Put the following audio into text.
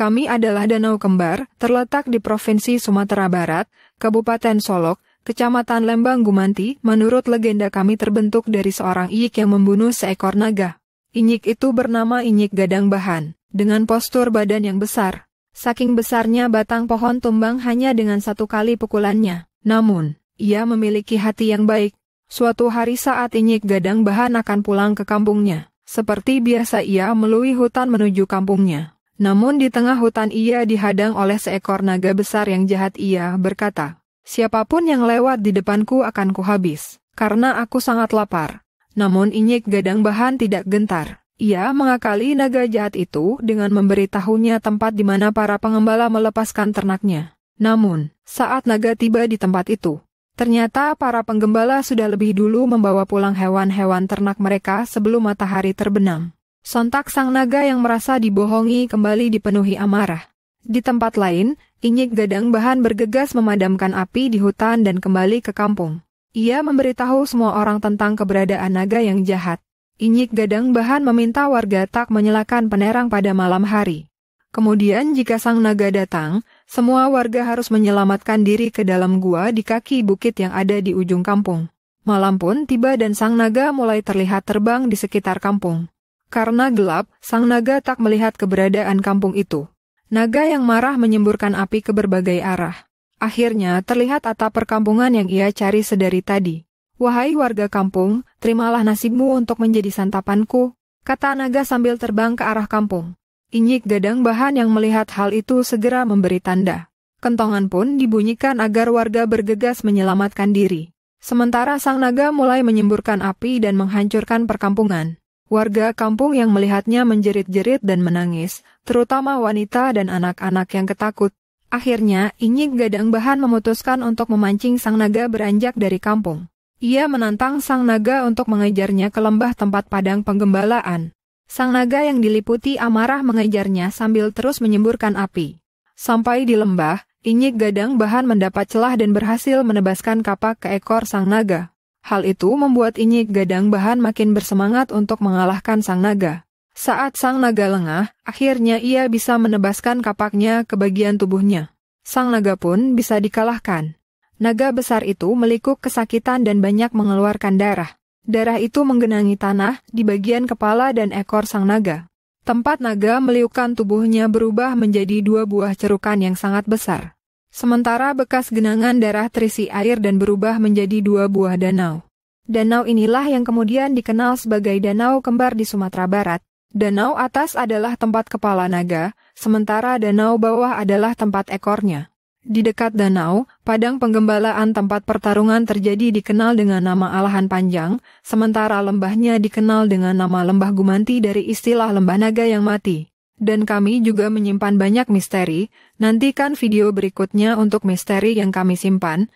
Kami adalah Danau Kembar, terletak di Provinsi Sumatera Barat, Kabupaten Solok, Kecamatan Lembang Gumanti. Menurut legenda kami terbentuk dari seorang inyik yang membunuh seekor naga. Inyik itu bernama Inyik Gadang Bahan, dengan postur badan yang besar. Saking besarnya batang pohon tumbang hanya dengan satu kali pukulannya. Namun, ia memiliki hati yang baik. Suatu hari saat Inyik Gadang Bahan akan pulang ke kampungnya. Seperti biasa ia melalui hutan menuju kampungnya. Namun di tengah hutan ia dihadang oleh seekor naga besar yang jahat ia berkata, Siapa pun yang lewat di depanku akan kuhabis, karena aku sangat lapar. Namun Inyik Gadang Bahan tidak gentar. Ia mengakali naga jahat itu dengan memberitahunya tempat di mana para pengembala melepaskan ternaknya. Namun, saat naga tiba di tempat itu, ternyata para penggembala sudah lebih dulu membawa pulang hewan-hewan ternak mereka sebelum matahari terbenam. Sontak sang naga yang merasa dibohongi kembali dipenuhi amarah. Di tempat lain, Inyik Gadang Bahan bergegas memadamkan api di hutan dan kembali ke kampung. Ia memberitahu semua orang tentang keberadaan naga yang jahat. Inyik Gadang Bahan meminta warga tak menyalakan penerang pada malam hari. Kemudian jika sang naga datang, semua warga harus menyelamatkan diri ke dalam gua di kaki bukit yang ada di ujung kampung. Malam pun tiba dan sang naga mulai terlihat terbang di sekitar kampung. Karena gelap, sang naga tak melihat keberadaan kampung itu. Naga yang marah menyemburkan api ke berbagai arah. Akhirnya terlihat atap perkampungan yang ia cari sedari tadi. Wahai warga kampung, terimalah nasibmu untuk menjadi santapanku, kata naga sambil terbang ke arah kampung. Inyik gadang bahan yang melihat hal itu segera memberi tanda. Kentongan pun dibunyikan agar warga bergegas menyelamatkan diri. Sementara sang naga mulai menyemburkan api dan menghancurkan perkampungan. Warga kampung yang melihatnya menjerit-jerit dan menangis, terutama wanita dan anak-anak yang ketakut. Akhirnya, Inyik Gadang Bahan memutuskan untuk memancing sang naga beranjak dari kampung. Ia menantang sang naga untuk mengejarnya ke lembah tempat padang penggembalaan. Sang naga yang diliputi amarah mengejarnya sambil terus menyemburkan api. Sampai di lembah, Inyik Gadang Bahan mendapat celah dan berhasil menebaskan kapak ke ekor sang naga. Hal itu membuat Inyik Gadang Bahan makin bersemangat untuk mengalahkan sang naga. Saat sang naga lengah, akhirnya ia bisa menebaskan kapaknya ke bagian tubuhnya. Sang naga pun bisa dikalahkan. Naga besar itu melikuk kesakitan dan banyak mengeluarkan darah. Darah itu menggenangi tanah di bagian kepala dan ekor sang naga. Tempat naga meliukkan tubuhnya berubah menjadi dua buah cerukan yang sangat besar. Sementara bekas genangan darah terisi air dan berubah menjadi dua buah danau. Danau inilah yang kemudian dikenal sebagai Danau Kembar di Sumatera Barat. Danau atas adalah tempat kepala naga, sementara danau bawah adalah tempat ekornya. Di dekat danau, padang penggembalaan tempat pertarungan terjadi dikenal dengan nama Alahan Panjang, sementara lembahnya dikenal dengan nama Lembah Gumanti dari istilah lembah naga yang mati. Dan kami juga menyimpan banyak misteri, nantikan video berikutnya untuk misteri yang kami simpan,